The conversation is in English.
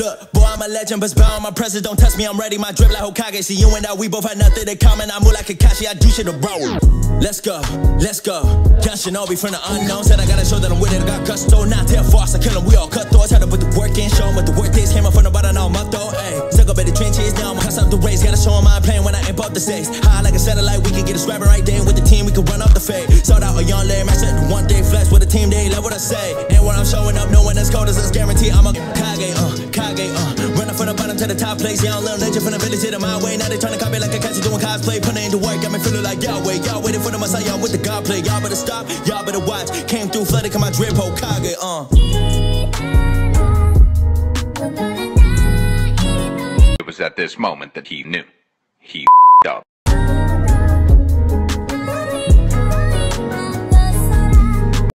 Look, boy, I'm a legend, but bound my presence. Don't test me, I'm ready. My drip like Hokage. See you and I, we both had nothing in common. I move like Kakashi, I do shit to bro. Let's go, let's go. Young Shinobi from the unknown. Said I gotta show that I'm with it. I got gusto, not tell fast. I kill them, we all cut thoughts. Had to put the work in, show 'em what the work is. Came up from the bottom, now I'm up though. Ayy, stuck up in the trenches, now I'm cuss up the race. Gotta show 'em I'm playing when I ain't the stakes. High like a satellite, we can get a scrapping right there with the team. We can run up the fade. Sold out a young lame, I said one day flex with the team. They love what I say. And when I'm showing up, no one that's cold as us guarantee. I'm a Kage, uh, Kage, uh. Running from the bottom to the top place. Young little legend from the village to the my way. Now they trying to copy like a catchy doing cosplay. Putting into work, got me feeling like Yahweh. Y'all waiting for the Messiah with the God play. Y'all better stop, y'all better watch. Came through flooded, come my drip, Hokage, uh. It was at this moment that he knew. He up.